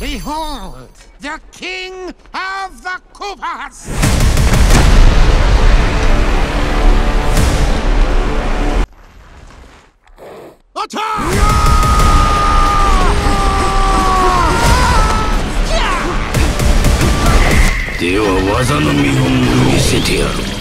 Behold, the king of the Koopas! Attack! では技の見本を見せてやろう